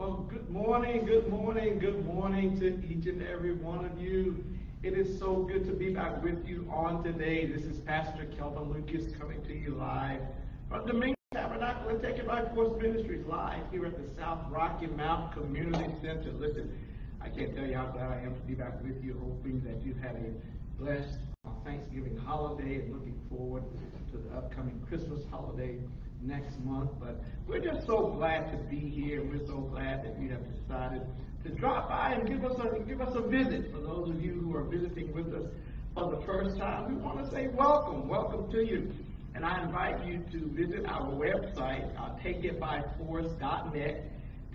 Well, good morning, good morning, good morning to each and every one of you. It is so good to be back with you on today. This is Pastor Kelvin Lucas coming to you live from Dominion Tabernacle and Take It by Force Ministries live here at the South Rocky Mount Community Center. Listen, I can't tell you how glad I am to be back with you, hoping that you've had a blessed Thanksgiving holiday and looking forward to the upcoming Christmas holiday next month. But we're just so glad to be here. We're so glad that you have decided to drop by and give us a give us a visit. For those of you who are visiting with us for the first time, we want to say welcome, welcome to you. And I invite you to visit our website, uh, takeitbyforce.net,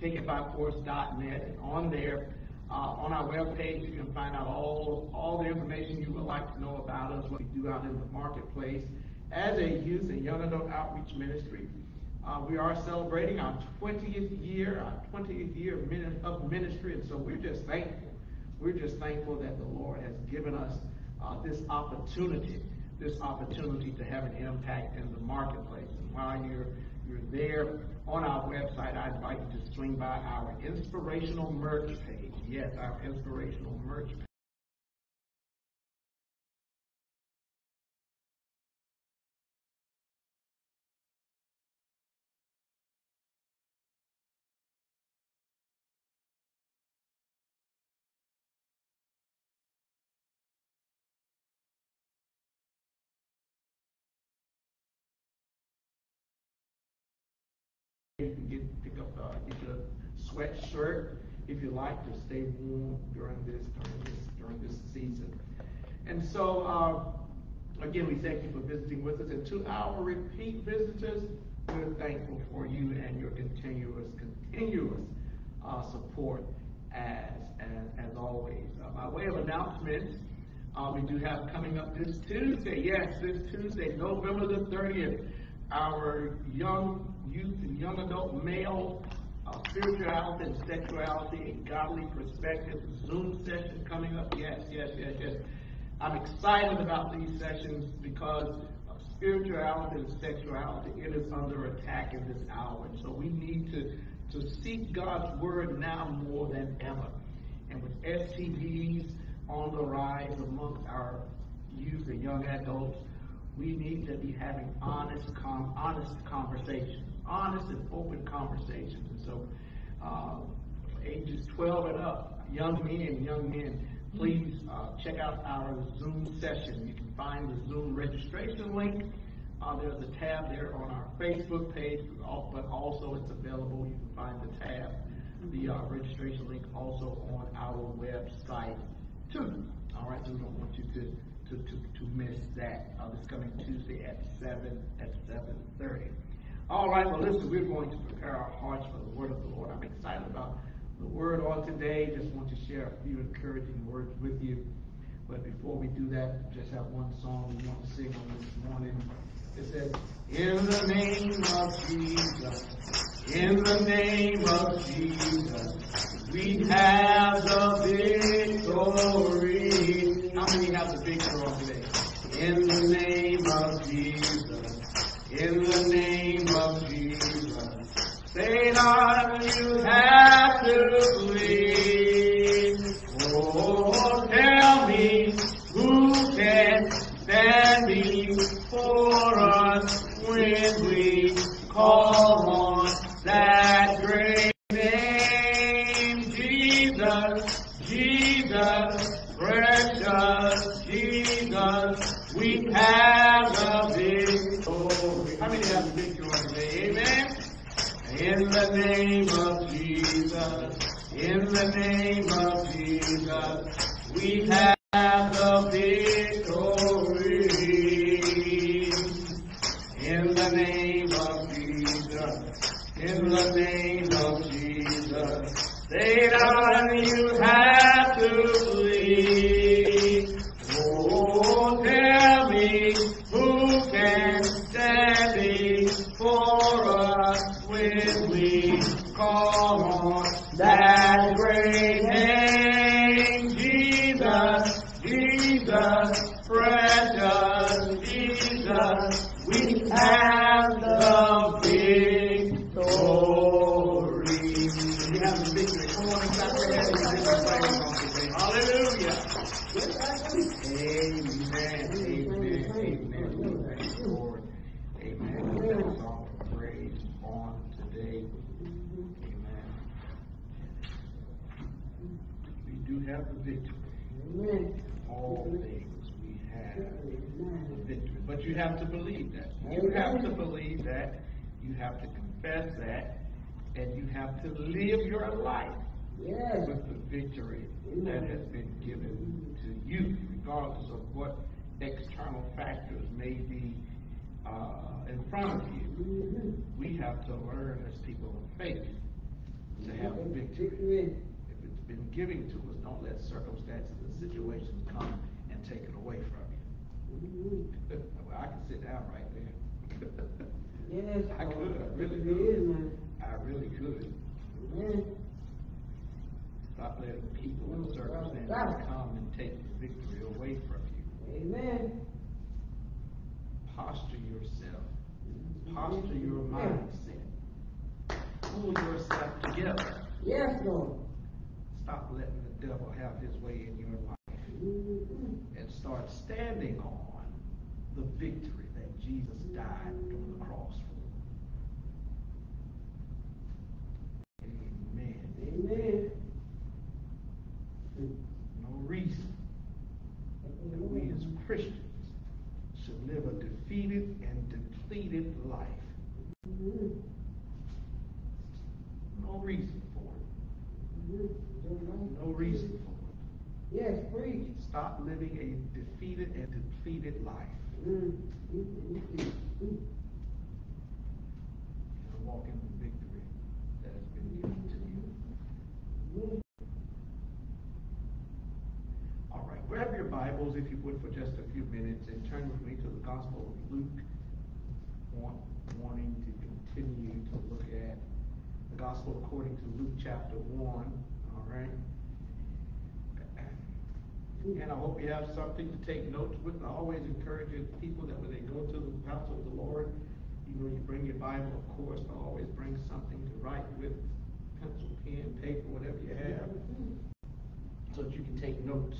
takeitbyforce.net. On there, uh, on our webpage, you can find out all all the information you would like to know about us, what we do out in the marketplace as a youth and young adult outreach ministry. Uh, we are celebrating our 20th year, our 20th year of ministry, and so we're just thankful. We're just thankful that the Lord has given us uh, this opportunity, this opportunity to have an impact in the marketplace. And while you're you're there on our website, I invite you to swing by our inspirational merch page. Yes, our inspirational merch page. Get, pick up, uh, get a sweatshirt if you like to stay warm during this, during this, during this season. And so, uh, again, we thank you for visiting with us. And to our repeat visitors, we're thankful for you and your continuous, continuous uh, support as, as, as always. Uh, by way of announcements, uh, we do have coming up this Tuesday, yes, this Tuesday, November the 30th, our young youth and young adult male uh, spirituality and sexuality and godly perspective Zoom session coming up. Yes, yes, yes, yes. I'm excited about these sessions because of spirituality and sexuality. It is under attack in this hour. And so we need to, to seek God's word now more than ever. And with STDs on the rise amongst our youth and young adults, we need to be having honest, com- honest conversations honest and open conversations. And so, uh, ages 12 and up, young men, young men, please uh, check out our Zoom session. You can find the Zoom registration link. Uh, there's a tab there on our Facebook page, but also it's available. You can find the tab, the uh, registration link, also on our website too. All right, so we don't want you to to, to, to miss that. Uh, this coming Tuesday at seven at seven thirty. All right, well, listen, we're going to prepare our hearts for the word of the Lord. I'm excited about the word on today. Just want to share a few encouraging words with you. But before we do that, just have one song we want to sing on this morning. It says, In the name of Jesus, in the name of Jesus, we have the victory. How many have the victory on today? In the name of Jesus in the name Amen. We do have the victory. Amen. All things we have the victory. But you have to believe that. You have to believe that. You have to confess that. And you have to live your life yes. with the victory that has been given to you, regardless of what external factors may be uh, in front of you. We have to learn as people of faith to have victory. If it's been given to us, don't let circumstances and situations come and take it away from you. Mhm. well, I can sit down right there. Yes. I could, I really could. I really could. Amen. Stop letting people and circumstances come and take the victory away from you. Amen. Posture yourself. Posture your mindset. Pull yourself together. Yes, Lord. Stop letting the devil have his way in your life. Mhm. and start standing on the victory that Jesus died on the cross for. Amen. Amen. No reason that we as Christians should live a defeated and depleted life. Mhm. No reason for it. No reason for it. Yes, preach. Stop living a defeated and depleted life Mm. Walk in the victory that has been given to you. All right, grab your Bibles, if you would, for just a few minutes and turn with me to the Gospel of Luke. Want, wanting to continue to look at the Gospel according to Luke chapter 1. All right? And I hope you have something to take notes with. I always encourage people that when they go to the house of the Lord, you know, you bring your Bible, of course, but always bring something to write with pencil, pen, paper, whatever you have, so that you can take notes.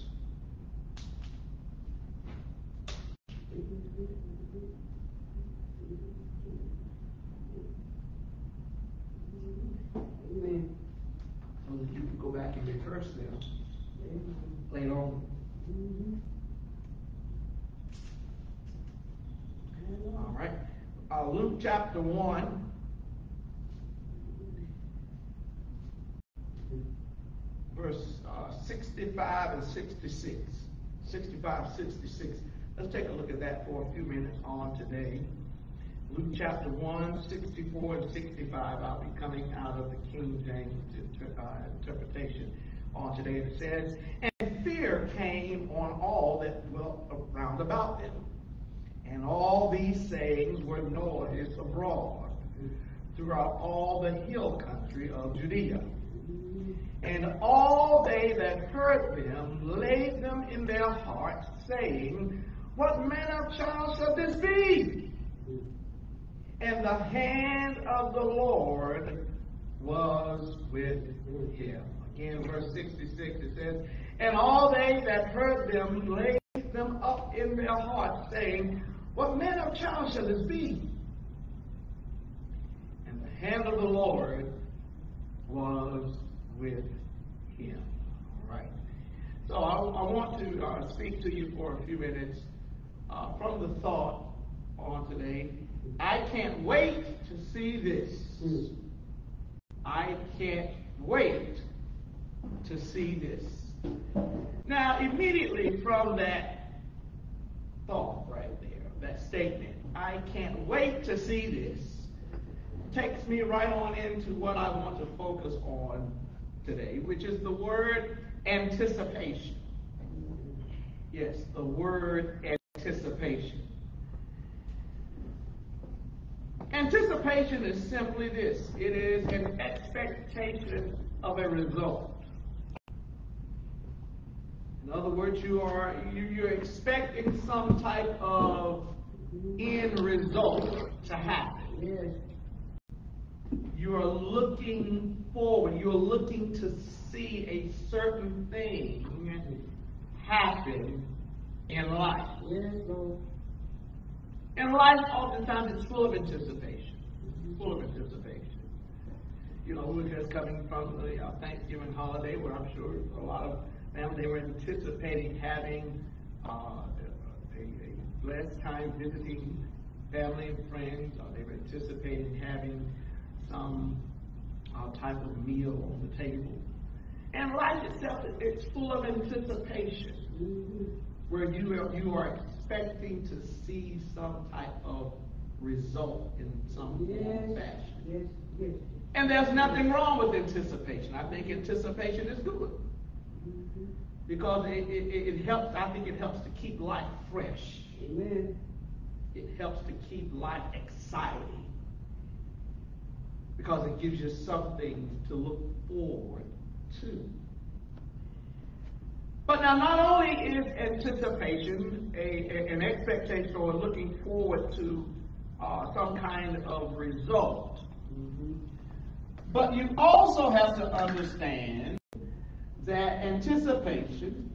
Amen. so that you can go rehearse them later on. Mhm. All right. Uh, Luke chapter 1, verse uh, 65 and 66. 65, 66. Let's take a look at that for a few minutes on today. Luke chapter 1, 64 and 65. I'll be coming out of the King James uh, interpretation on today. It says, And fear came on all that dwelt around about them. And all these sayings were noised abroad throughout all the hill country of Judea. And all they that heard them laid them in their hearts, saying, What manner of child shall this be? And the hand of the Lord was with him. Again, verse 66, it says, And all they that heard them laid them up in their hearts, saying, What manner of child shall this be? And the hand of the Lord was with him. All right. So I, I want to uh, speak to you for a few minutes uh, from the thought on today. I can't wait to see this. I can't wait to see this. Now, immediately from that thought right there, that statement, I can't wait to see this, takes me right on into what I want to focus on today, which is the word anticipation. Yes, the word anticipation. Anticipation is simply this it is an expectation of a result. In other words, you are you, you're expecting some type of end result to happen. You are looking forward. You're looking to see a certain thing happen in life. And life oftentimes is full of anticipation. Full of anticipation. You know, we're just coming from the uh, Thanksgiving holiday where I'm sure a lot of family, they were anticipating having uh, a, a blessed time visiting family and friends. Uh, they were anticipating having some uh, type of meal on the table. And life itself, it's full of anticipation, Mhm. where you are, you are expecting to see some type of result in some form Yes, or fashion. yes, yes. And there's nothing wrong with anticipation. I think anticipation is good. Because it, it, it helps, I think it helps to keep life fresh. Amen. It helps to keep life exciting because it gives you something to look forward to. But now, not only is anticipation a, a- an expectation or looking forward to uh, some kind of result, Mhm. but you also have to understand that anticipation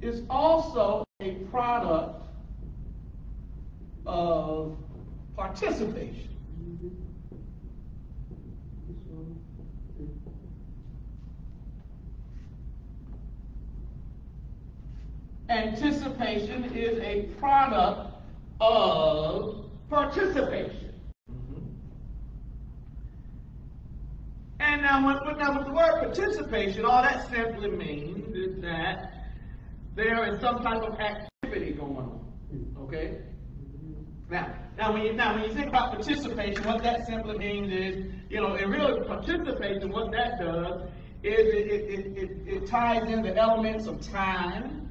is also a product of participation. Anticipation is a product of participation. And now, when, with, now with the word participation, all that simply means is that there is some type of activity going on. Okay? Now, now when you now when you think about participation, what that simply means is, you know, in real participation, what that does is it, it, it, it, it ties in the elements of time,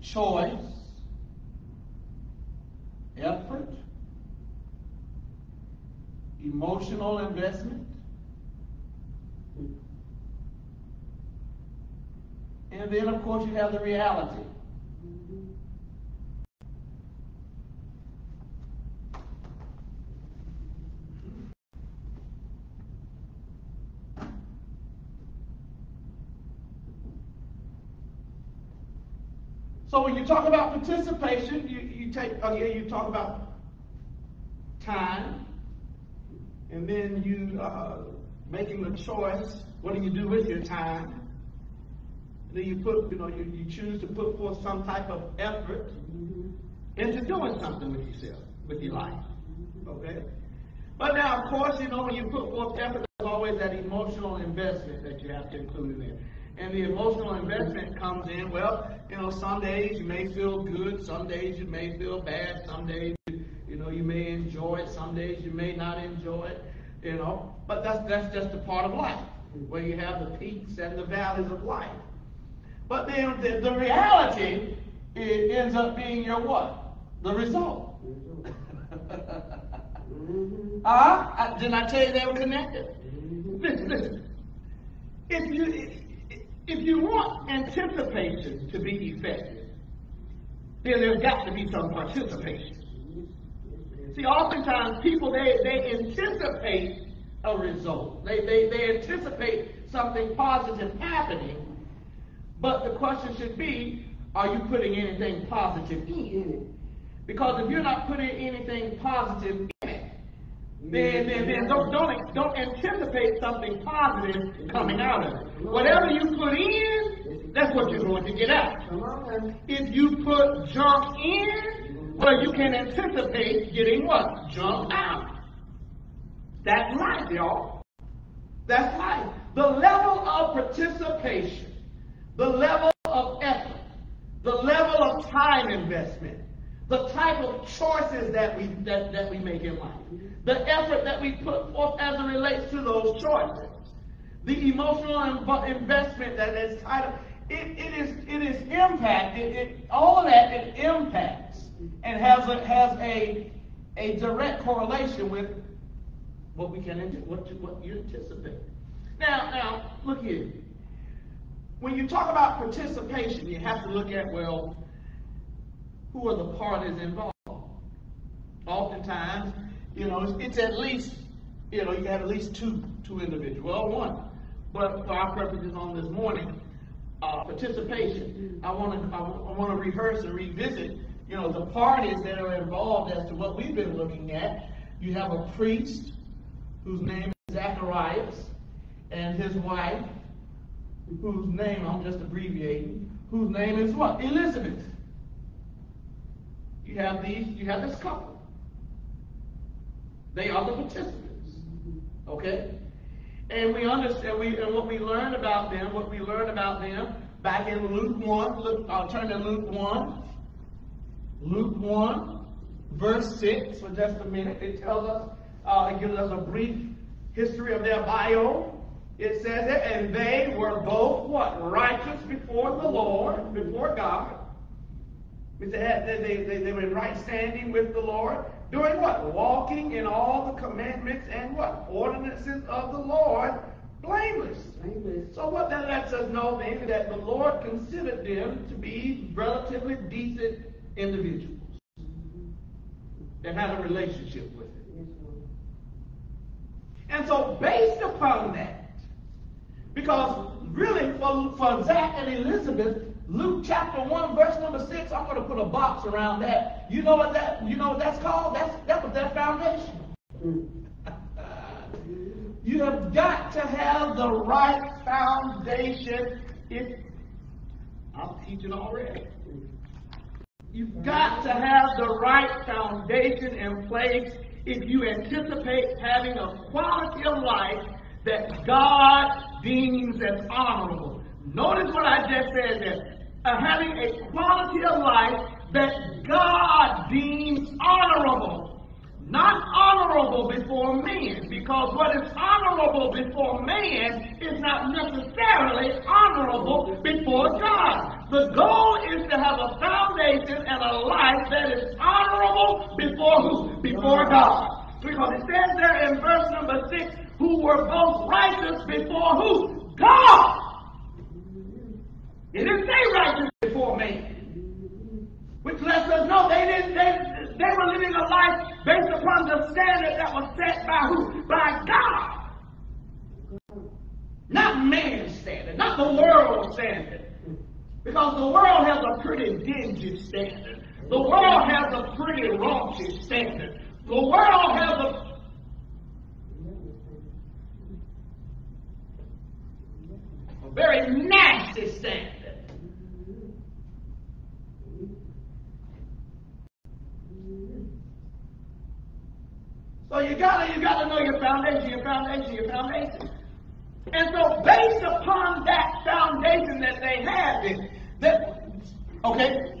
choice, effort, emotional investment, and then of course you have the reality. So when you talk about participation, you, you take again you talk about time, and then you uh, making the choice. What do you do with your time? And then you put, you know, you, you choose to put forth some type of effort into doing something with yourself, with your life. Okay? But now, of course, you know, when you put forth effort, there's always that emotional investment that you have to include in there. And the emotional investment comes in, well, you know, some days you may feel good, some days you may feel bad, some days, you, you know, you may enjoy it, some days you may not enjoy it, you know. But that's, that's just a part of life, where you have the peaks and the valleys of life. But then the, the reality it ends up being your what? The result. Ah, I, didn't I tell you they were connected? Mhm. Listen, listen. If you if you want anticipation to be effective, then there's got to be some participation. See, oftentimes people they, they anticipate a result. They, they they anticipate something positive happening, but the question should be, are you putting anything positive in it? Because if you're not putting anything positive in it, then, then, then don't, don't, don't anticipate something positive coming out of it. Whatever you put in, that's what you're going to get out. If you put junk in, well, you can anticipate getting what? Junk out. That's life, y'all. That's life. The level of participation, the level of effort, the level of time investment, the type of choices that we that, that we make in life, the effort that we put forth as it relates to those choices, the emotional inv- investment that is tied up. It, it is it is impact. It, all of that it impacts and has a has a a direct correlation with what we can what you, what you anticipate. Now now look here. When you talk about participation, you have to look at well, who are the parties involved? Oftentimes, you know, it's, it's at least, you know, you have at least two two individuals. Well, one. But for our purposes on this morning, uh, participation, I want to I, want to rehearse and revisit, you know, the parties that are involved as to what we've been looking at. You have a priest whose name is Zacharias, and his wife, whose name I'm just abbreviating, whose name is what? Elizabeth. You have these, you have this couple. They are the participants. Okay? And we understand we and what we learned about them, what we learned about them back in Luke 1. Look, I'll uh, turn to Luke 1. Luke 1, verse 6 for just a minute. It tells us, uh, it gives us a brief history of their bio. It says it, and they were both what? Righteous before the Lord, before God. They, they, they, they were in right standing with the Lord. Doing what? Walking in all the commandments and what? Ordinances of the Lord, blameless. Blameless. So what that lets us know then that the Lord considered them to be relatively decent individuals that had a relationship with it. And so based upon that, because really for, for Zach and Elizabeth, Luke chapter 1, verse number 6, I'm going to put a box around that. You know what that you know what that's called? That's that was their foundation. Mm. You have got to have the right foundation. If I'm teaching already. You've got to have the right foundation in place if you anticipate having a quality of life that God deems as honorable. Notice what I just said there. Uh, having a quality of life that God deems honorable. Not honorable before men, because what is honorable before man is not necessarily honorable before God. The goal is to have a foundation and a life that is honorable before who? Before God. Because it says there in verse number six, who were both righteous before who? God. It didn't say righteous before man. Which lets us know they didn't they, they were living a life based upon the standard that was set by who? By God. Not man's standard, not the world's standard. Because the world has a pretty dingy standard. The world has a pretty raunchy standard. The world has a very nasty standard. So you gotta you gotta know your foundation, your foundation, your foundation. And so based upon that that okay,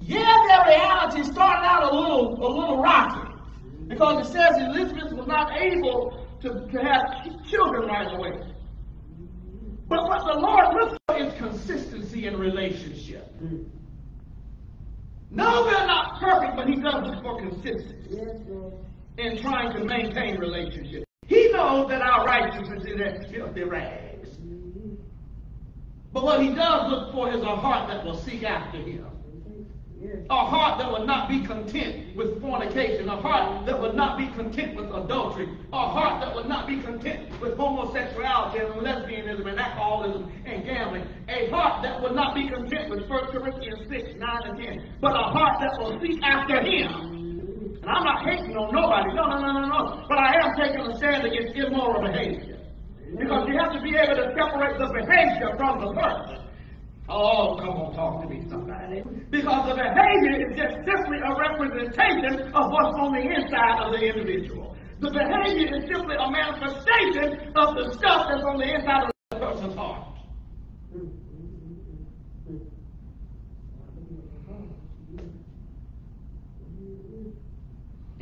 yeah, their reality started out a little a little rocky. Because it says Elizabeth was not able to, to have children right away. But what the Lord looks for is consistency in relationship. No, we're not perfect, but He does look for consistency in trying to maintain relationship. He knows that our righteousness is as filthy rags. But what he does look for is a heart that will seek after him. A heart that will not be content with fornication. A heart that will not be content with adultery. A heart that will not be content with homosexuality and lesbianism and alcoholism and gambling. A heart that will not be content with 1 Corinthians 6, 9, and 10. But a heart that will seek after him. And I'm not hating on nobody. No, no, no, no, no. But I am taking a stand against immoral behavior. Because you have to be able to separate the behavior from the person. Oh, come on, talk to me, somebody. Because the behavior is just simply a representation of what's on the inside of the individual. The behavior is simply a manifestation of the stuff that's on the inside of the person's heart.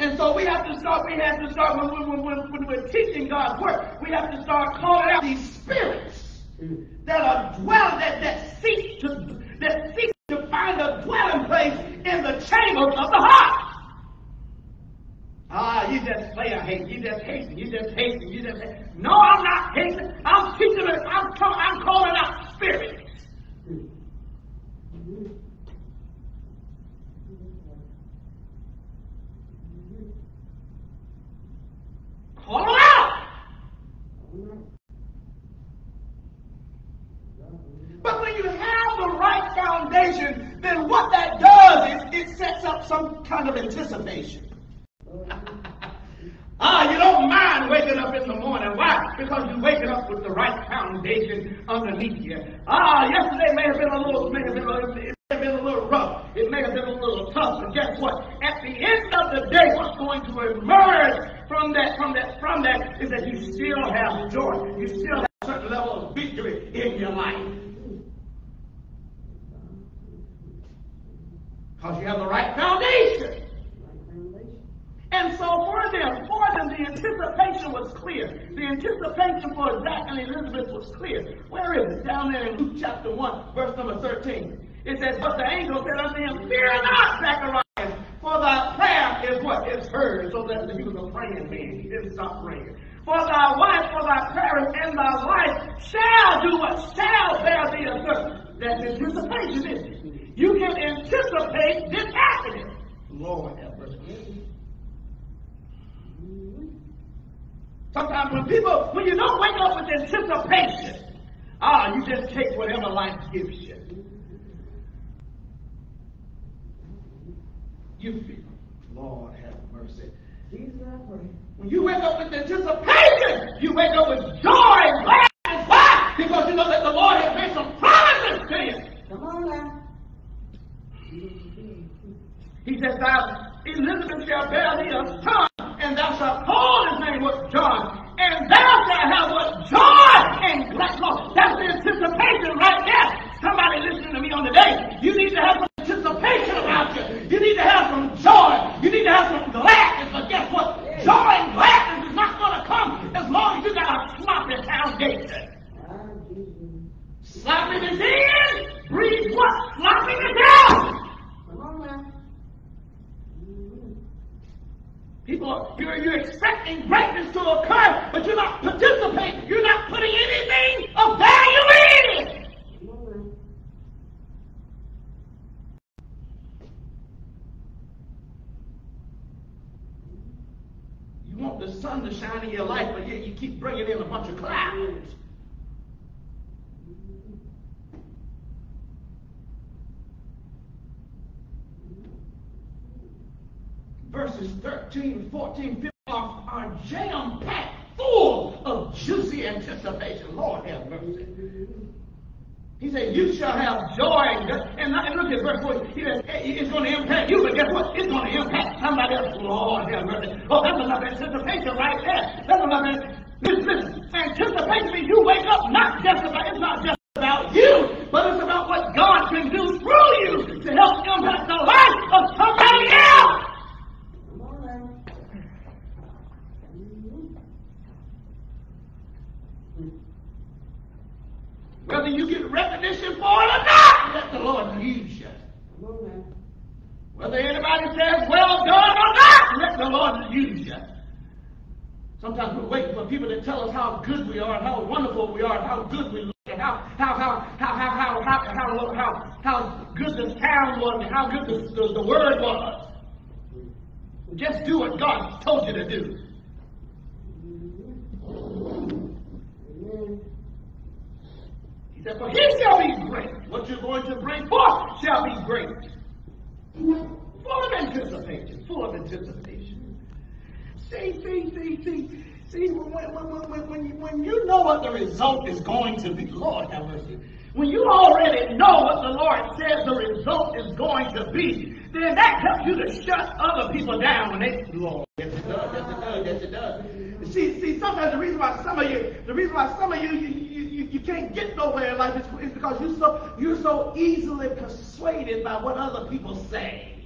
And so we have to start, we have to start, when, when, when, when we're teaching God's word, we have to start calling out these spirits that are dwelling, that, that seek to, that seek to find a dwelling place in the chambers of the heart. Ah, you just play a hate. You just hate. You just hate. You just hate. No, I'm not hating. I'm teaching it. I'm, I'm calling out spirits. Call them out. But when you have the right foundation, then what that does is it sets up some kind of anticipation. Ah, you don't mind waking up in the morning. Why? Because you're waking up with the right foundation underneath you. Ah, yesterday may have been a little, may have been a little, it may have been a little rough. It may have been a little tough. But guess what? At the end of the day, what's going to emerge from that, from that, from that is that you still have joy. You still have a certain level of victory in your life. Because you have the right foundation. And so for them, for them, the anticipation was clear. The anticipation for Zach and Elizabeth was clear. Where is it? Down there in Luke chapter 1, verse number 13. It says, But the angel said unto him, Fear not, Zacharias, for thy prayer is what is heard. So that he was a praying man. He didn't stop praying. For thy wife, for thy parents, and thy wife shall do what? Shall bear thee a son. That's anticipation, isn't it? You can anticipate this happening. Lord have mercy. Sometimes when people, when you don't wake up with anticipation, ah, you just take whatever life gives you. You feel, Lord have mercy. Jesus, I pray. When you wake up with anticipation, you wake up with joy and gladness. Why? Because you know that the Lord has made some promises to you. Come on now. He says, Thou Elizabeth shall bear thee a son, and thou shalt call his name what John, and thou shalt have what joy and gladness. That's the anticipation right there. Somebody listening to me on the day, you need to have some anticipation about you. You need to have some joy. You need to have some gladness. But guess what? Joy and gladness is not going to come as long as you got a sloppy foundation. Ah, Jesus. Sloppiness in breeds what? Sloppiness out. Come on now. Mhm. People, you're, you're expecting greatness to occur, but you're not participating. You're not putting anything of value in it. Come on now. You want the sun to shine in your life, but yet you keep bringing in a bunch of clouds. Verses 13, 14, 15 are, are jam-packed full of juicy anticipation. Lord have mercy. He said, You shall have joy. And, and, and look at verse 4. He said, "Hey, It's going to impact you, but guess what? It's going to impact somebody else. Lord have mercy. Oh, that's enough anticipation right there. That's enough. an- Listen, listen. Anticipation means you wake up not just about, it's not just about you, but it's about what God can do through you to help impact the life of somebody else. Come on now. Mhm. Whether you get recognition for it or not, let the Lord use you. Come on now. Whether anybody says well done or not, let the Lord use you. Sometimes we're waiting for people to tell us how good we are, and how wonderful we are, and how good we look, and how how how how how how how how how, how good the sound was, and how good the, the, the word was. Just do what God told you to do. He said, For he shall be great. What you're going to bring forth shall be great. Full of anticipation. Full of anticipation. See, see, see, see. See, when, when, when, when, when, you, when you know what the result is going to be, Lord have mercy. When you already know what the Lord says the result is going to be, then that helps you to shut other people down when they, Lord, yes it does, yes it does, yes it does. See, see, sometimes the reason why some of you, the reason why some of you, you, you, you, you can't get nowhere in life is, is because you're so, you're so easily persuaded by what other people say.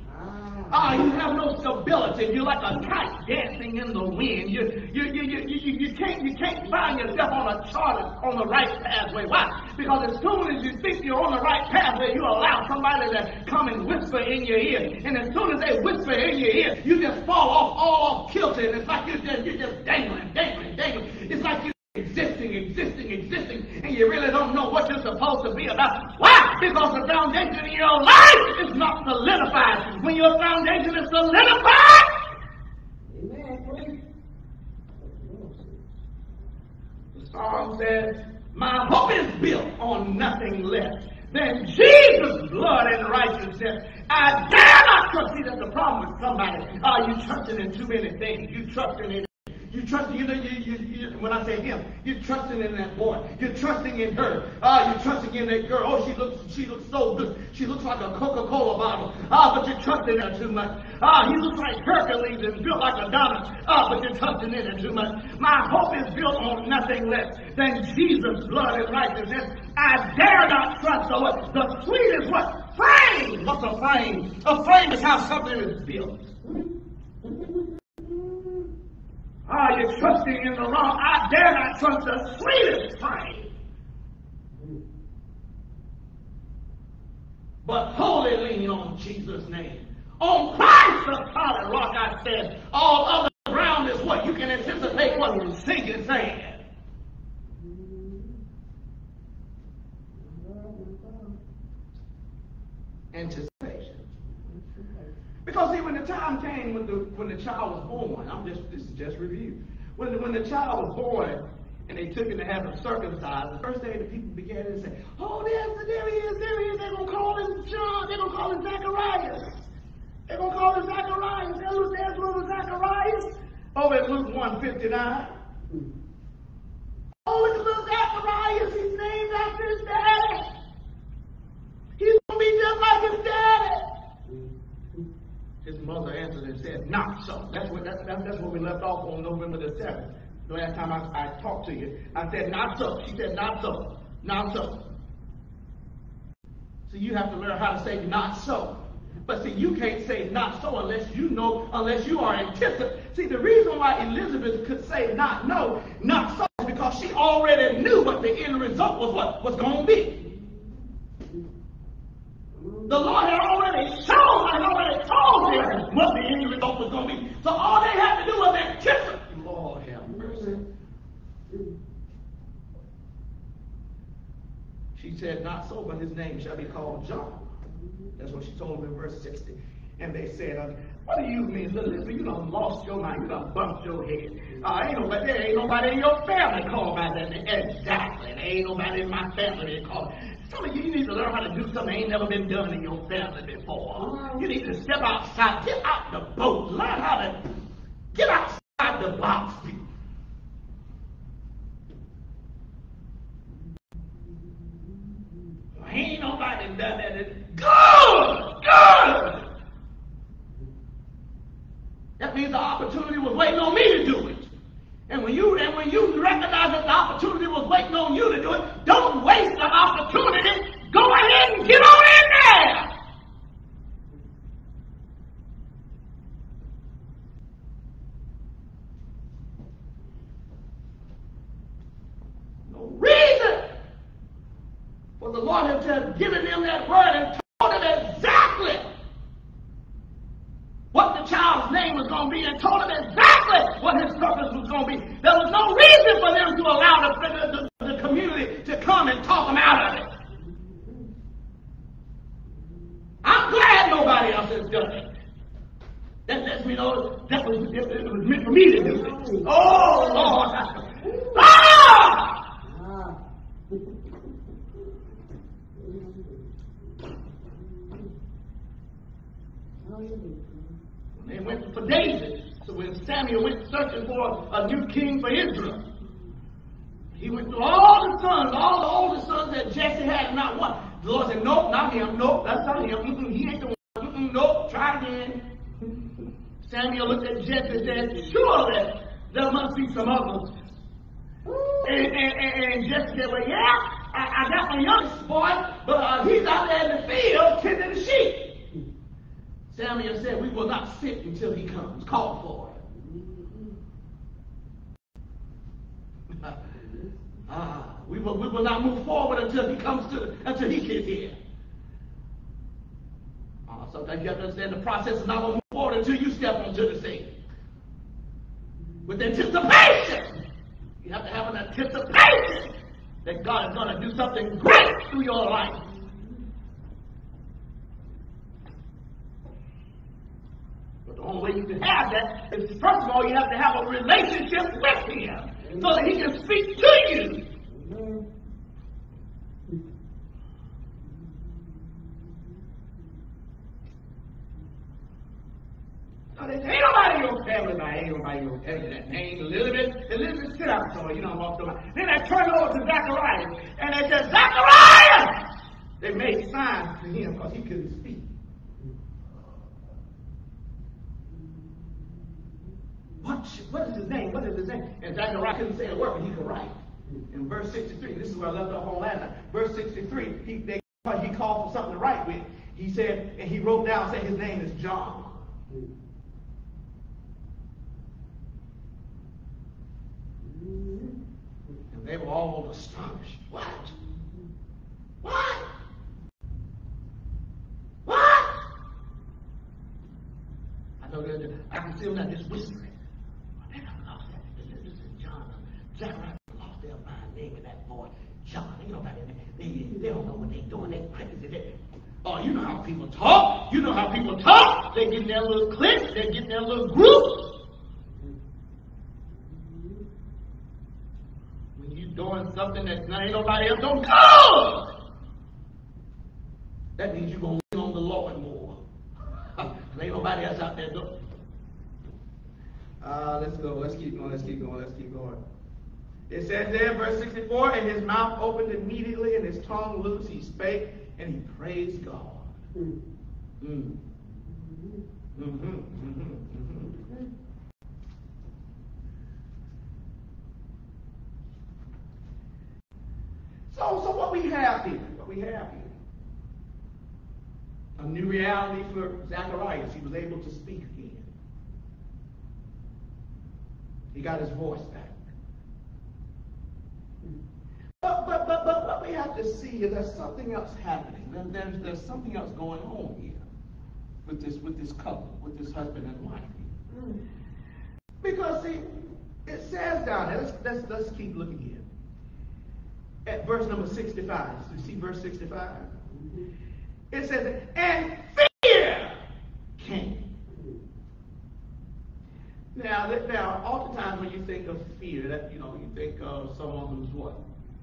Ah. You have no stability. You're like a kite dancing in the wind. You, you, you, you, you, you can't, you can't find yourself on a charted, on the right pathway. Why? Because as soon as you think you're on the right pathway, you allow somebody to come and whisper in your ear. And as soon as they whisper in your ear, you just fall off, all off kilter. And it's like you're just, you're just dangling, dangling, dangling. It's like you're existing, existing, existing, and you really don't know what you're supposed to be about. Why? Because the foundation of your life is not solidified. When your foundation is solidified, Amen. The psalm says, My hope is built on nothing less than Jesus' blood and righteousness. I dare not trust. See, that's the problem with somebody. Are you trusting in too many things? You trusting in You trusting, you know, you, you, you, when I say him, you're trusting in that boy. You're trusting in her. Ah, you're trusting in that girl. Oh, she looks, she looks so good. She looks like a Coca-Cola bottle. Ah, but you're trusting in her too much. Ah, he looks like Hercules and built like a Adonis. Ah, but you're trusting in her too much. My hope is built on nothing less than Jesus' blood and righteousness. I dare not trust the what? The sweetest what? Frame. What's a frame? A frame is how something is built. Ah, you're trusting in the wrong. I dare not trust the sweetest frame. But wholly lean on Jesus' name. On Christ the solid rock, I said, all other ground is what? You can anticipate what? Sinking sand. Anticipation. Because see, when the time came when the when the child was born, I'm just this is just review. When the, when the child was born and they took him to have him circumcised, the first day the people began to say, "Oh, there's there he is, there he is. They're gonna call him John. They're gonna call him Zacharias. They're gonna call him Zacharias. There's, there's little Zacharias oh, over at Luke 159. Oh, look at little Zacharias. He's named after his daddy. He's gonna be just like his daddy. His mother answered and said, Not so. That's what, that's, that's, that's what we left off on November the 7th. The last time I, I talked to you. I said, Not so. She said, Not so. Not so. So you have to learn how to say, Not so. But see, you can't say not so unless you know, unless you are anticipating. See, the reason why Elizabeth could say not no, not so, is because she already knew what the end result was what was going to be. The Lord had already shown, had already told them what the end result was going to be. So all they had to do was anticipate. Lord have mercy. She said, Not so, but his name shall be called John. That's what she told them in verse 60. And they said, What do you mean, Elizabeth? You done lost your mind. You done bumped your head. Uh, ain't nobody, there ain't nobody in your family called by that name. Exactly. There ain't nobody in my family called. Some of you, you need to learn how to do something that ain't never been done in your family before. You need to step outside, get out the boat, learn how to get outside the box. Ain't nobody done that. Good, good. That means the opportunity was waiting on me to do it. And when you and when you recognize that the opportunity was waiting on you to do it, don't waste the opportunity. Go ahead and get on in there. No reason for the Lord to have given them that word and told them exactly what the child's name was going to be and told him exactly what his purpose was going to be. There was no reason for them to allow the, the, the community to come and talk them out of it. I'm glad nobody else has done it. That lets me know that was, it, it was meant for me to do it. Oh, Lord. Ah! Ah. They went for David. So when Samuel went searching for a new king for Israel, he went through all the sons, all the older sons that Jesse had, not one. The Lord said, Nope, not him. Nope, that's not him. Mm-mm, he ain't the one. Mm-mm, nope, try again. Samuel looked at Jesse and said, Surely there must be some others. And, and, and, and Jesse said, Well, yeah, I, I got my youngest boy, but uh, he's out there in the field tending the sheep. Samuel said, We will not sit until he comes. Call for him. ah, we will, we will not move forward until he comes to, until he gets here. Uh, sometimes you have to understand the process is not going to move forward until you step onto the scene. With anticipation. You have to have an anticipation that God is going to do something great through your life. But the only way you can have that is, first of all, you have to have a relationship with Him so that He can speak to you. So they ain't nobody in your family, now ain't nobody somebody will tell you that name, Elizabeth. Elizabeth, sit down somewhere. you know I'm off the line. Then they turn over to Zacharias, and they said, Zacharias! They made signs to him because he couldn't speak. What, what is his name? What is his name? And Zachariah couldn't say a word, but he could write. In verse 63, this is where I left off on last night. Verse 63, he, they, he called for something to write with. He said, and he wrote down, said his name is John. And they were all astonished. What? What? What? I know that I can them now just whispering. They done lost that. Listen, listen, John, Zachariah lost their mind naming that boy John. Ain't nobody in there. They, they don't know what they doing. They crazy. Oh, you know how people talk. You know how people talk. They get in their little cliques. They get in their little groups. When you doing something that ain't nobody else don't do, that means you're gonna lean on the Lord more. ain't nobody else out there doing. Uh, let's go. Let's keep going. Let's keep going. Let's keep going. It says there, verse 64, and his mouth opened immediately, and his tongue loose. He spake, and he praised God. Mm. Mm-hmm, mm-hmm, mm-hmm. So, so what we have here, what we have here, a new reality for Zacharias. He was able to speak again. He got his voice back. But, but, but, but what we have to see is there's something else happening. There's, there's something else going on here with this, with this couple, with this husband and wife. Because, see, it says down there, let's, let's, let's keep looking here. At verse number 65, you see verse 65? It says, and fear came. Now, now, oftentimes when you think of fear, that you know, you think of someone who's what?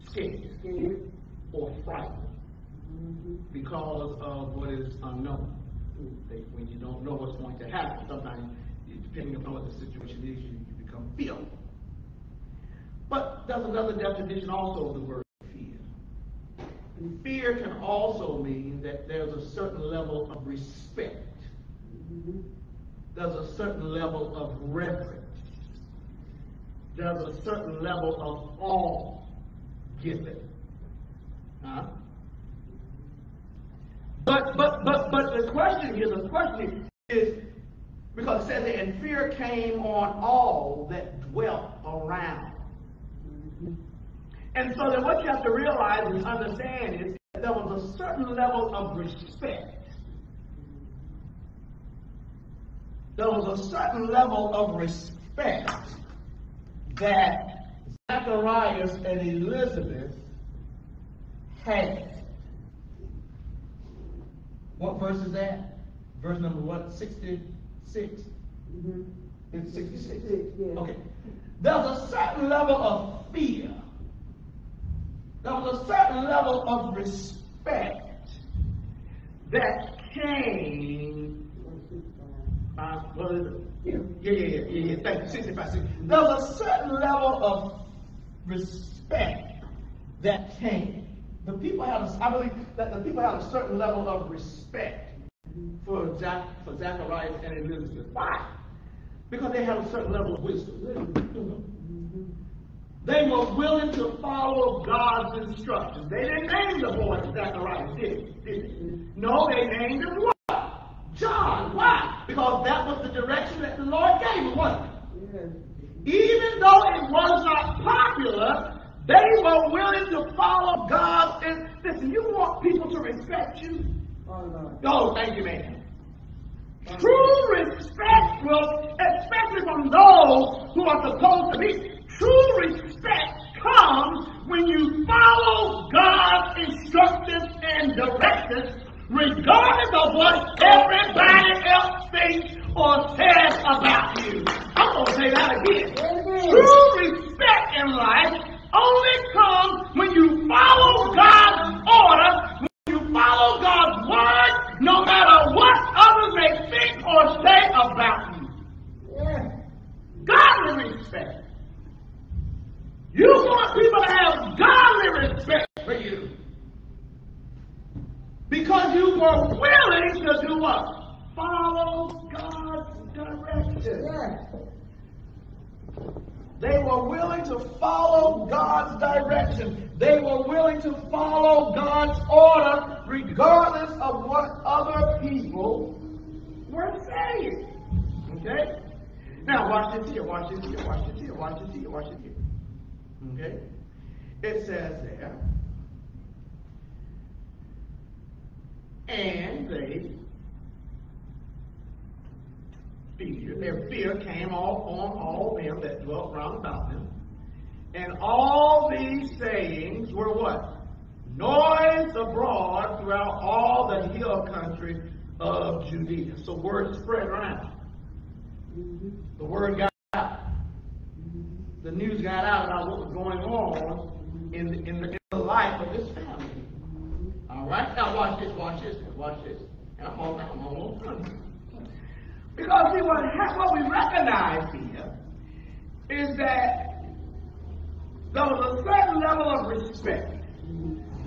Scared, Scared. or frightened mm-hmm. because of what is unknown. They- When you don't know what's going to happen, sometimes, depending upon what the situation is, you, you become fearful. But there's another definition also of the word fear. Fear can also mean that there's a certain level of respect. Mm-hmm. There's a certain level of reverence. There's a certain level of awe given. Huh? But but but but the question here, the question is because it says that and fear came on all that dwelt around. And so then what you have to realize and understand is that there was a certain level of respect. There was a certain level of respect that Zacharias and Elizabeth had. What verse is that? Verse number what? 66? Mm-hmm. It's 66. Six, yeah. Okay. There's a certain level of fear. There was a certain level of respect that came. Yeah. Yeah, yeah, yeah. Thank you. 65, 60. There was a certain level of respect that came. The people had, a, I believe that the people had a certain level of respect for, Zach, for Zacharias and Elizabeth. Why? Because they had a certain level of wisdom. They were willing to follow God's instructions. They didn't name the boy Zacharias, did? Did? No, they named him? John. Why? Because that was the direction that the Lord gave him, wasn't it? Even though it was not popular, they were willing to follow God. And listen, you want people to respect you? Oh, Lord. Oh, thank you, man. True respect will, especially from those who are supposed to be, true respect comes when you follow God's instructions and directions, regardless of what everybody else thinks or says about you. I'm going to say that again. True respect in life only comes when you follow God's order, when you follow God's word, no matter what others may think or say about you. Godly respect. You want people to have godly respect for you. Because you were willing to do what? Follow God's direction. Yes. They were willing to follow God's direction. They were willing to follow God's order regardless of what other people were saying. Okay? Now watch this here, watch this here, watch this here, watch this here, watch this here. Okay? It says there, and they fear, their fear came on all them that dwelt round about them. And all these sayings were what? Noise abroad throughout all the hill country of Judea. So word spread around. The word got out. The news got out about what was going on in the, in the life of this family. All right? Now watch this, watch this, watch this. And I'm all, I'm done. Because see, what, ha- what we recognize here is that there was a certain level of respect.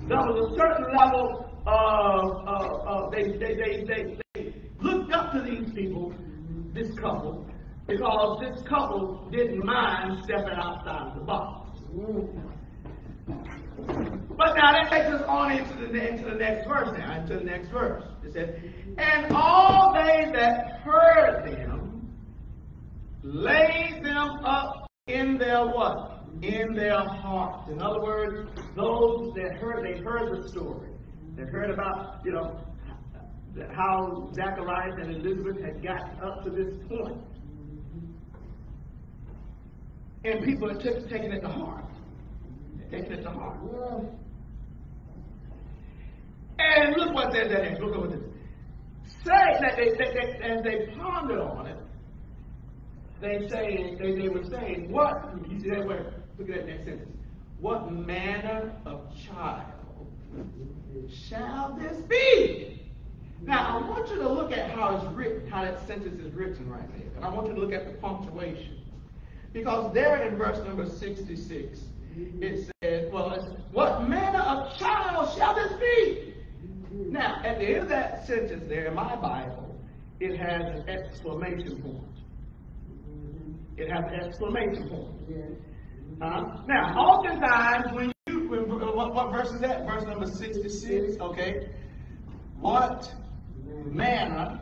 There was a certain level of, of, of they, they, they, they, they looked up to these people, this couple, because this couple didn't mind stepping outside the box. But now that takes us on into the, into the next verse now, into the next verse. It says, And all they that heard them laid them up in their what? In their hearts. In other words, those that heard, they heard the story. They heard about, you know, how Zacharias and Elizabeth had got up to this point. And people are t- taking it to heart. They're it to heart. And look what that next. Look at what. Say that they, they, they, as they pondered on it, they say they, they were saying, what you see that word? Look at that next sentence. What manner of child shall this be? Now I want you to look at how it's written, how that sentence is written right there. And I want you to look at the punctuation. Because there in verse number 66, it says, well, what manner of child shall this be? Now, at the end of that sentence there in my Bible, it has an exclamation point. It has an exclamation point. Uh, now, oftentimes when you, when, what, what verse is that? Verse number 66, okay? What manner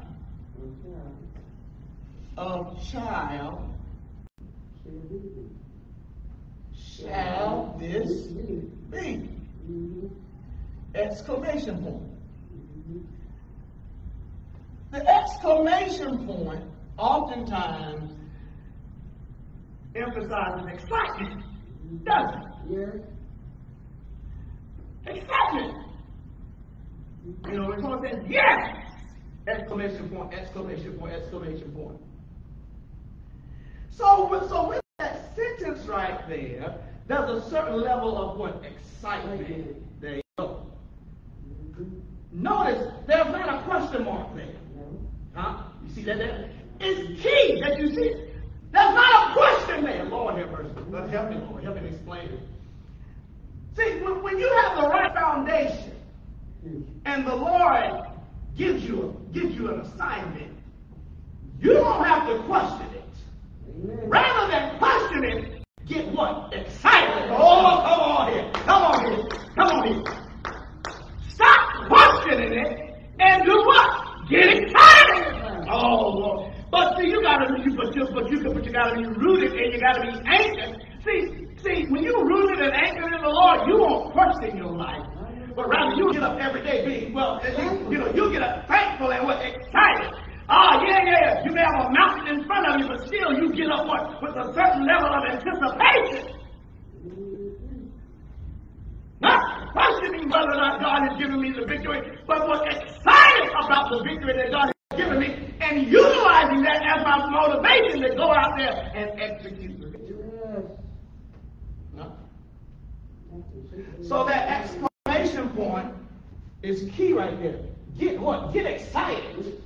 of child shall this be? Exclamation point. The exclamation point oftentimes emphasizes excitement, doesn't it? Yes. Excitement. You know, when someone says, yes! Exclamation point, exclamation point, exclamation point. So, so with that sentence right there, there's a certain level of what? Excitement. There you go. Notice there's not a question mark there. Huh? You see that there? It's key that you see. There's not a question there. Lord have mercy. Lord, help me, Lord. Help me explain it. See, when, when you have the right foundation and the Lord gives you gives you an assignment, you don't have to question it. Rather than question it, get what? Excited. Oh, come on here. Come on here. Come on here. Stop questioning it and do what? Get excited. Oh Lord. But see, you gotta you but you but you but you gotta be rooted and you gotta be anchored. See, see, when you're rooted and anchored in the Lord, you won't question your life. But rather you get up every day being well, you, you know, you get up thankful and what excited. Ah, yeah, yeah. You may have a mountain in front of you, but still you get up what with a certain level of anticipation. Not questioning whether or not God has given me the victory, but was excited about the victory that God has given me and utilizing that as my motivation to go out there and execute the victory. No? So that exclamation point is key right there. Get what? Get excited.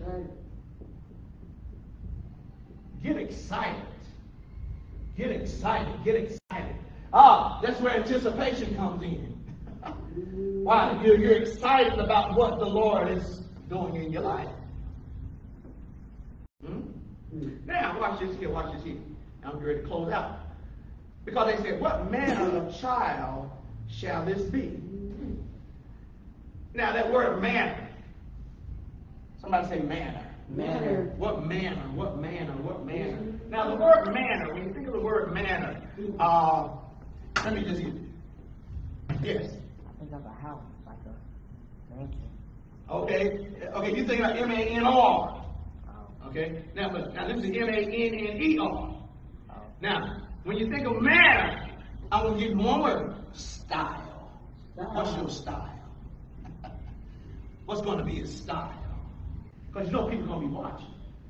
Get excited. Get excited. Get excited. Ah, that's where anticipation comes in. Why? You're, you're excited about what the Lord is doing in your life. Hmm? Now, watch this here, watch this here. I'm ready to close out. Because they said, What manner of child shall this be? Now, that word manner. Somebody say manner. Manner. What manner? What manner? What manner? Now, the word manner, when you think of the word manner, uh, let me just use it. Yes. I think of a house, like a mansion. Okay. Okay, you think about M A N R. Oh, Okay. Now, but now this is M A N N E R. oh. Now, when you think of manner, I'm gonna give you one word: style. What's your style? What's going to be your style? Because you know people gonna be watching.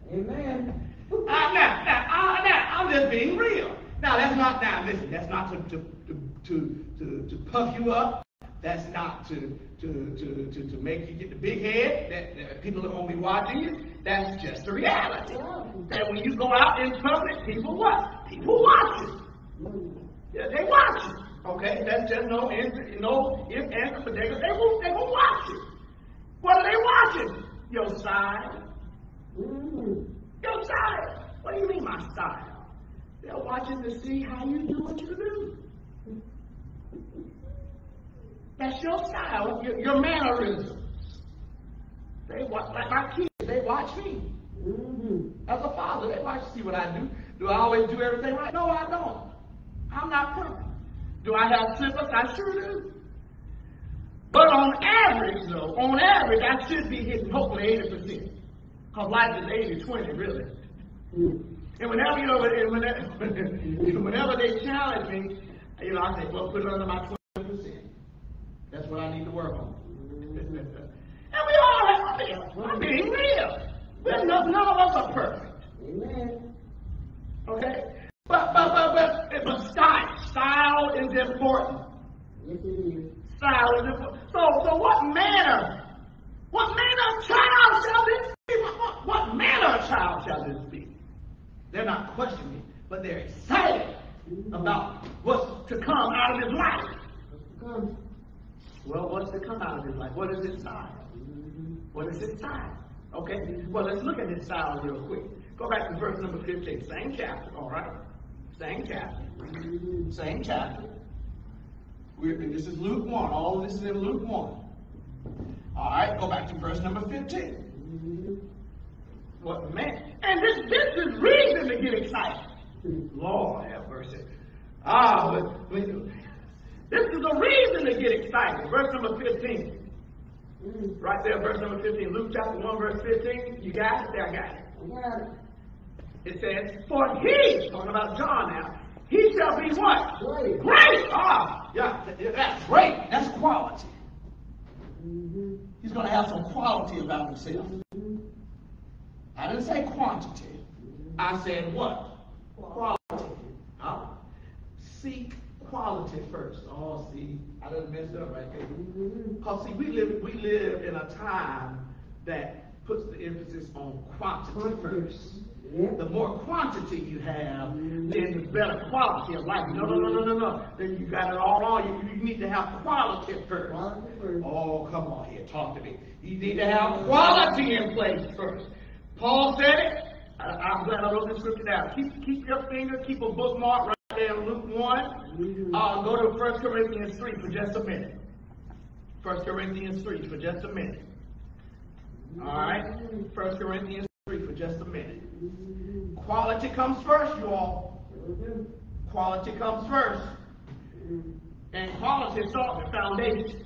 Amen. Uh, now, now, uh, now, I'm just being real. Now, that's not, now, listen, that's not to, to, to, to, to, to puff you up. That's not to, to, to, to, to make you get the big head that, that people are going to be watching you. That's just the reality. That when you go out in public, people what? People watch you. Yeah, they watch you. Okay, that's just no, no if, and but they, they will, they will watch you. What are they watching? Your side. Your style. What do you mean my style? They're watching to see how you do what you do. That's your style, your, your mannerisms. They watch like my kids. They watch me. Mm-hmm. As a father, they watch to see what I do. Do I always do everything right? No, I don't. I'm not perfect. Do I have slippers? I sure do. But on average, though, on average, I should be hitting hopefully 80%. Because life is 80 20, really. And whenever, you know, whenever, whenever they challenge me, you know, I say, well, put it under my 20%. That's what I need to work on. and we all have, I mean, I'm being real. We're not, none of us are perfect. Amen. Okay? But, but, but, but, but style. Style is important. So, so what manner, what manner of child shall this be? What, what, manner of child shall this be? They're not questioning, but they're excited about what's to come out of his life. Well, what's to come out of his life? What is his style? What is his style? Okay, well, let's look at his style real quick. Go back to verse number 15, same chapter, all right? Same chapter. Same chapter. And this is Luke 1. All of this is in Luke 1. All right, go back to verse number 15. What man? And this this is reason to get excited. Lord have mercy. Ah, but, but this is a reason to get excited. Verse number 15. Right there, verse number 15. Luke chapter 1, verse 15. You got it? There, I got it. I got it. It says, For he, talking about John now, he shall be what? Great. Great! Ah, yeah, that's great. That's quality. He's going to have some quality about himself. I didn't say quantity. I said what? Quality. Huh? Seek quality first. Oh, see, I didn't mess up right there. Because see, we live we live in a time that puts the emphasis on quantity first. The more quantity you have, then the better quality of life. No, no, no, no, no, no. Then you got it all on. You, you need to have quality first. Oh, come on here, talk to me. You need to have quality in place first. Paul said it. I, I'm glad I wrote this scripture down. Keep keep your finger, keep a bookmark right there in Luke 1. Uh, go to 1 Corinthians 3 for just a minute. 1 Corinthians 3 for just a minute. All right? 1 Corinthians 3 for just a minute. Quality comes first, you all. Quality comes first. And quality starts with foundation.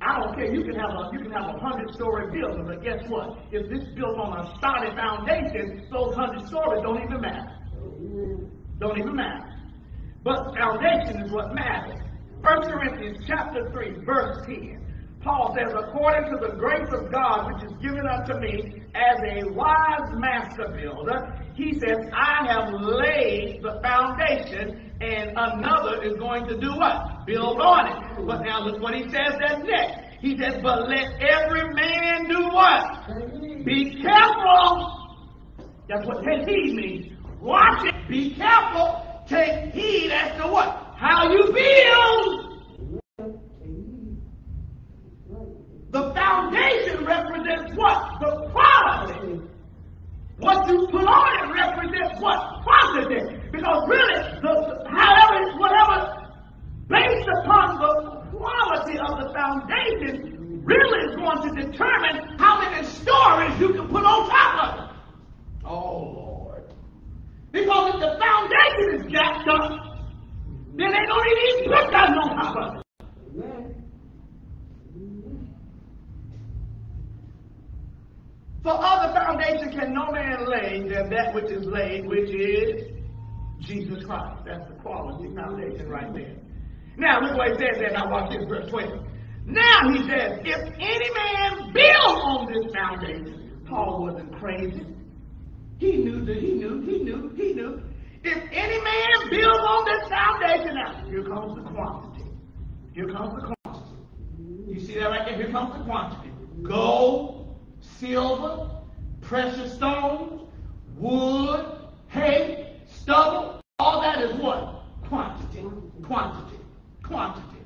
I don't care. You can have a you can have a hundred story building, but guess what? If this built on a solid foundation, those hundred stories don't even matter. Don't even matter. But foundation is what matters. 1 Corinthians chapter 3, verse 10. Paul says, according to the grace of God which is given unto me as a wise master builder, he says, I have laid the foundation and another is going to do what? Build on it. But now look what he says that's next. He says, but let every man do what? Be careful. That's what take heed means. Watch it. Be careful. Take heed as to what? How you build. The foundation represents what? The quality. What you put on it represents what? Quantity. What he says there. Now, watch this, verse 20. Now, he says, if any man build on this foundation, Paul wasn't crazy. He knew that he knew, he knew, he knew. If any man build on this foundation, now, here comes the quantity. Here comes the quantity. You see that right there? Here comes the quantity. Gold, silver, precious stones, wood, hay, stubble, all that is what? Quantity, quantity, quantity.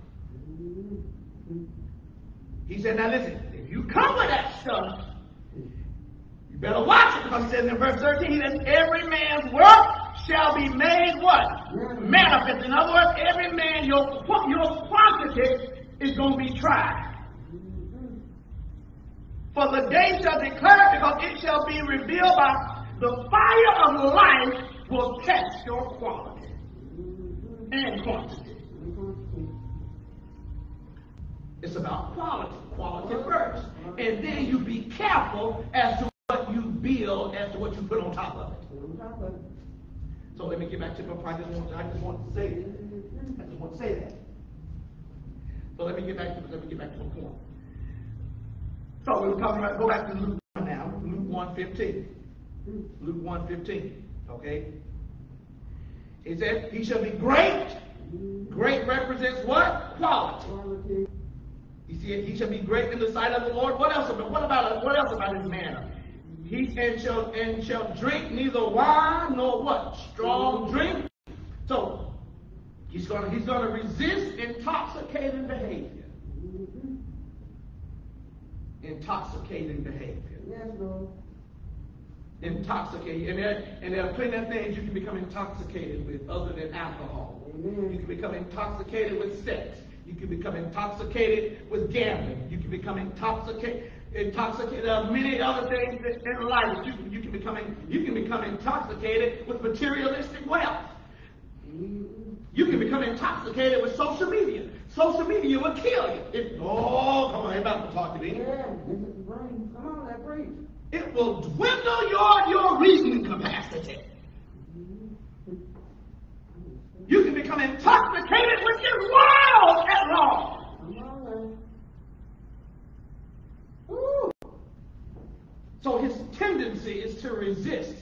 He said, now listen, if you come with that stuff, you better watch it because he says in verse 13, he says, every man's work shall be made what? Manifest. In other words, every man, your, your quantity is going to be tried. For the day shall declare because it shall be revealed by the fire of life will test your quality and quantity. It's about quality, quality first. And then you be careful as to what you build, as to what you put on top of it. So let me get back to my point. I just want, I just want to say. I just want to say that. So let me get back to let me get back to my point. So we were talking about go back to Luke 1 now, Luke 115. Luke 115. Okay? He said, He shall be great. Great represents what? Quality. Quality. You see, he shall be great in the sight of the Lord. What else about what about what else about his manner? He and shall and shall drink neither wine nor what strong drink. So he's gonna he's gonna resist intoxicating behavior. Intoxicating behavior. Yes, Lord. Intoxicating. and there and there are plenty of things you can become intoxicated with other than alcohol. Amen. You can become intoxicated with sex. You can become intoxicated with gambling. You can become intoxicated. Intoxicated. Are many other things in life you can, you can become. You can become intoxicated with materialistic wealth. You can become intoxicated with social media. Social media will kill you. It, oh, come on, about to talk to me. Yeah, this is brain. Come on, that brain. It will dwindle your, your reasoning capacity. You can become intoxicated with this world at. Ooh. So his tendency is to resist.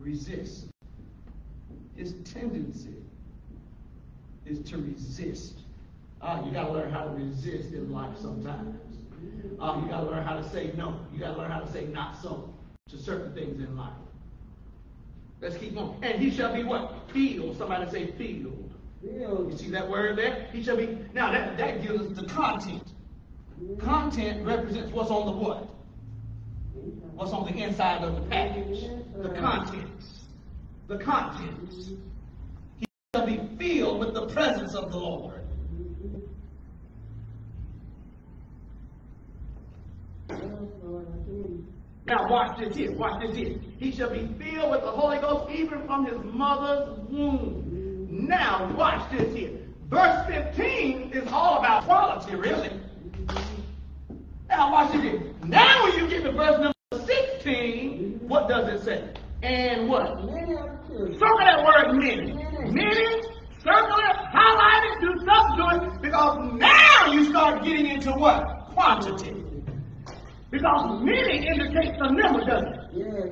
Resist. His tendency is to resist. Ah, you gotta learn how to resist in life sometimes. Ah, you gotta learn how to say no. You gotta learn how to say not so to certain things in life. Let's keep on. And he shall be what? Filled. Somebody say filled. You see that word there? He shall be. Now that, that gives us the content. Content represents what's on the what? What's on the inside of the package? The contents. The contents. He shall be filled with the presence of the Lord. Mm-hmm. Yes, Lord, I. Now watch this here. Watch this here. He shall be filled with the Holy Ghost even from his mother's womb. Now watch this here. Verse 15 is all about quality, really. Now watch this here. Now when you get to verse number 16, what does it say? And what? Circle that word many. Many, circle it, highlight it, do something to it, because now you start getting into what? Quantity. Because many indicates the number, doesn't it? Yes.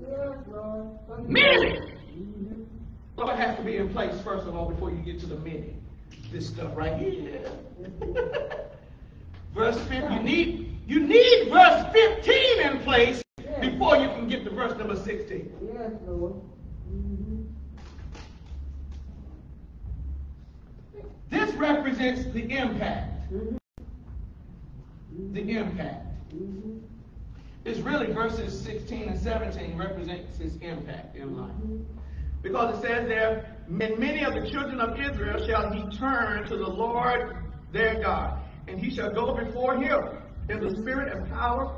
Yes, Lord. Thank you. Many. Mhm. it has to be in place first of all before you get to the many? This stuff right here. verse 15. You need you need verse 15 in place before you can get to verse number 16. Yes, Lord. This represents the impact. The impact. It's really verses 16 and 17 represents his impact in life. Because it says there, and many of the children of Israel shall he turn to the Lord their God, and he shall go before him in the spirit and power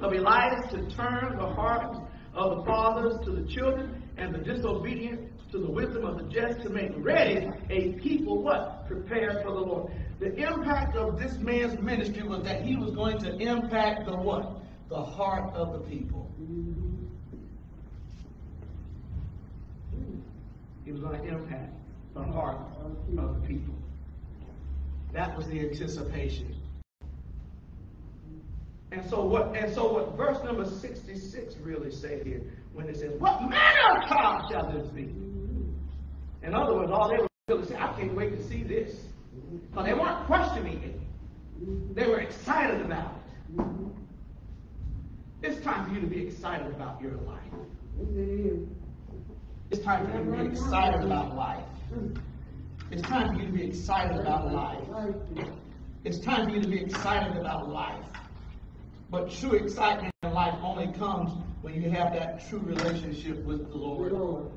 of Elias to turn the hearts of the fathers to the children, and the disobedient to the wisdom of the just, to make ready a people what? Prepared for the Lord. The impact of this man's ministry was that he was going to impact the what? The heart of the people. He was going to impact the heart of the people. That was the anticipation. And so what and so what verse number 66 really say here when it says, What manner of child shall this be? In other words, all they were able really saying, I can't wait to see this. Because they weren't questioning it. They were excited about it. It's time for you to be excited about your life. It is. Time for you to be excited about life. It's time for you to be excited about life. It's time for you to be excited about life. But true excitement in life only comes when you have that true relationship with The Lord.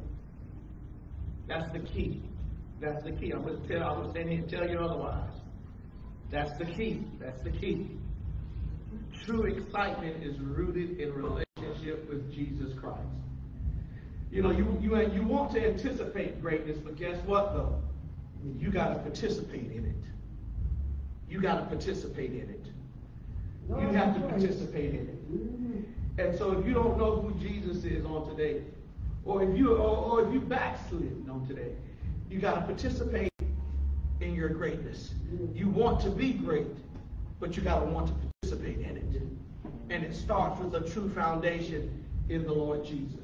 That's the key. That's the key. I'm going to tell. I was standing here and tell you otherwise. That's the key. That's the key. True excitement is rooted in relationship with Jesus Christ. You know, you you you want to anticipate greatness, but guess what though? You got to participate in it. You got to participate in it. You have to participate in it. And so if you don't know who Jesus is on today, or if you or, or if you backslid on today, you got to participate in your greatness. You want to be great, but you got to want to participate in it. And it starts with a true foundation in the Lord Jesus.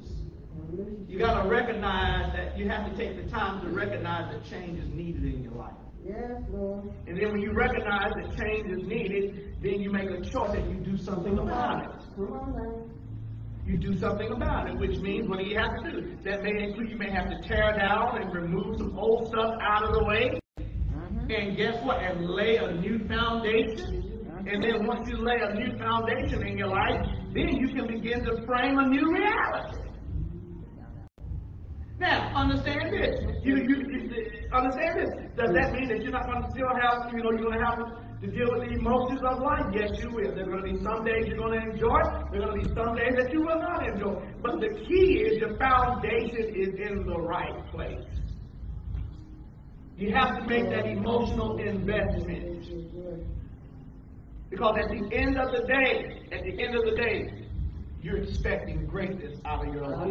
You got to recognize that you have to take the time to recognize that change is needed in your life. Yes, Lord. And then when you recognize that change is needed, then you make a choice and you do something about it. Come on now. You do something about it, which means what do you have to do? That may include you may have to tear down and remove some old stuff out of the way. Mm-hmm. And guess what? And lay a new foundation. And then mm-hmm. once you lay a new foundation in your life, then you can begin to frame a new reality. Now, understand this. You, you, you understand this. Does that mean that you're not going to still have, you know, you're going to have to deal with the emotions of life? Yes, you will. There are going to be some days you're going to enjoy. There are going to be some days that you will not enjoy. But the key is your foundation is in the right place. You have to make that emotional investment. Because at the end of the day, at the end of the day, you're expecting greatness out of your life.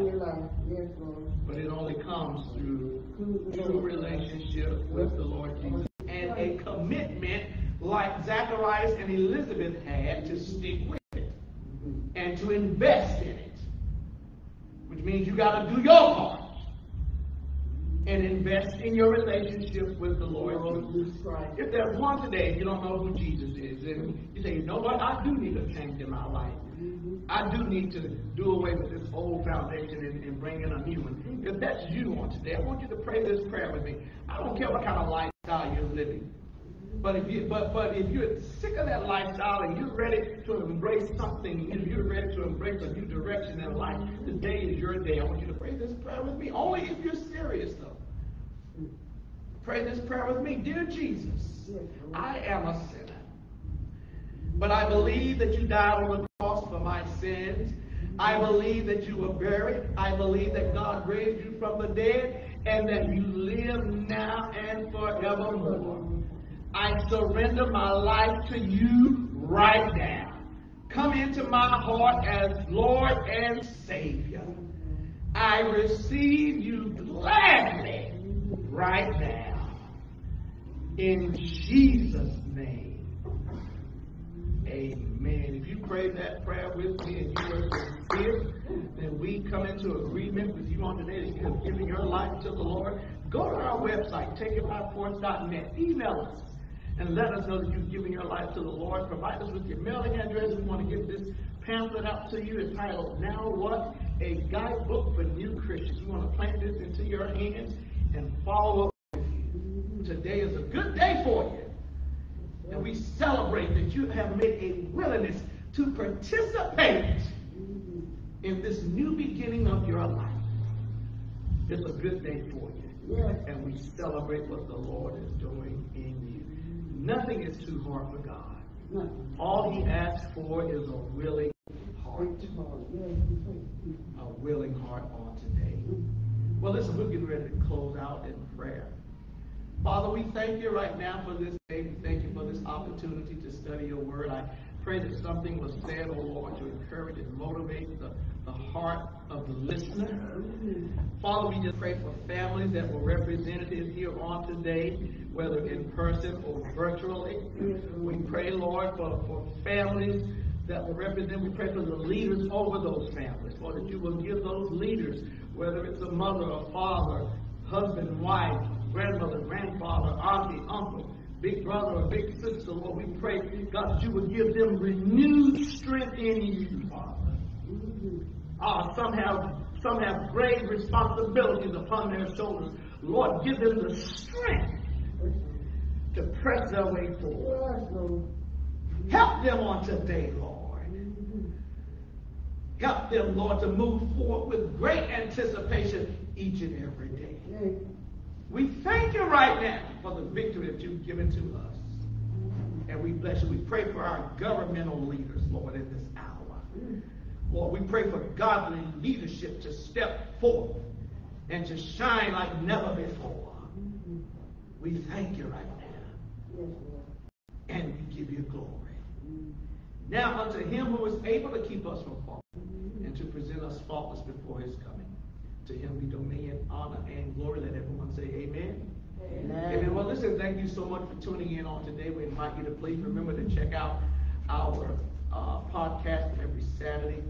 But it only comes Through true relationship with the Lord Jesus. And a commitment like Zacharias and Elizabeth had to stick with it and to invest in it. Which means you got to do your part and invest in your relationship with the Lord Jesus. Christ. If there's one today, you don't know who Jesus is, and you say, you know what, I do need a change in my life. Mm-hmm. I do need to do away with this old foundation and, and bring in a new one. If that's you on today, I want you to pray this prayer with me. I don't care what kind of lifestyle you're living. But if you but but if you're sick of that lifestyle and you're ready to embrace something if you're ready to embrace a new direction in life, today is your day. I want you to pray this prayer with me. Only if you're serious though. Pray this prayer with me. Dear Jesus, I am a sinner. But I believe that you died on the cross for my sins. I believe that you were buried. I believe that God raised you from the dead and that you live now and forevermore. I surrender my life to you right now. Come into my heart as Lord and Savior. I receive you gladly right now. In Jesus' name. Amen. If you prayed that prayer with me and you were sincere, then we come into agreement with you on today that you have given your life to the Lord. Go to our website, takeitbyforce.net. Email us and let us know that you've given your life to the Lord. Provide us with your mailing address. We want to get this pamphlet out to you entitled Now What? a guidebook for new Christians. We want to plant this into your hands and follow up with you. Today is a good day for you. And we celebrate that you have made a willingness to participate in this new beginning of your life. It's a good day for you. Yes. And we celebrate what the Lord is doing in you. Nothing is too hard for God. All he asks for is a willing heart. Thank you, Lord. Yes, thank you. A willing heart on today. Well, listen, we're getting ready to close out in prayer. Father, we thank you right now for this day. We thank you for this opportunity to study your word. I pray that something was said, oh Lord, to encourage and motivate the, the heart of the listener. Father, we just pray for families that were represented here on today, whether in person or virtually. We pray, Lord, for, for families that were represented. We pray for the leaders over those families, Lord, that you will give those leaders, whether it's a mother or father, husband, wife, grandmother, grandfather, auntie, uncle, big brother or big sister, Lord, we pray, God, that you would give them renewed strength in you, Father. Ah, some have some have grave responsibilities upon their shoulders. Lord, give them the strength to press their way forward. Help them on today, Lord. Help them, Lord, to move forward with great anticipation each and every day. We thank you right now for the victory that you've given to us. And we bless you. We pray for our governmental leaders, Lord, in this hour. Lord, we pray for godly leadership to step forth and to shine like never before. We thank you right now. And we give you glory. Now unto him who is able to keep us from falling and to present us faultless before his coming. To him be dominion, honor, and glory. Let everyone say amen. Amen. Well, listen, thank you so much for tuning in on today. We invite you to please remember to check out our uh, podcast every Saturday,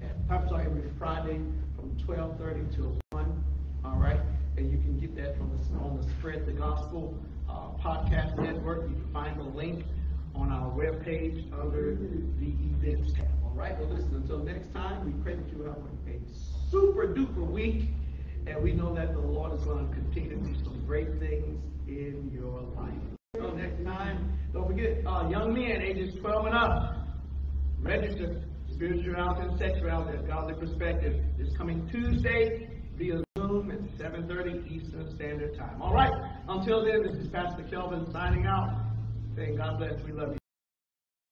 and, I'm sorry, every Friday from 12:30 to 1. All right, and you can get that from the, on the Spread the Gospel uh, podcast network. You can find the link on our webpage under the events tab. All right, well, listen, until next time, we pray that you have a super duper week. And we know that the Lord is going to continue to do some great things in your life. Until next time, don't forget, uh, young men, ages 12 and up, register spirituality and sexuality at Godly Perspective. It's coming Tuesday via Zoom at 7.30 Eastern Standard Time. All right, until then, this is Pastor Kelvin signing out, saying God bless, we love you.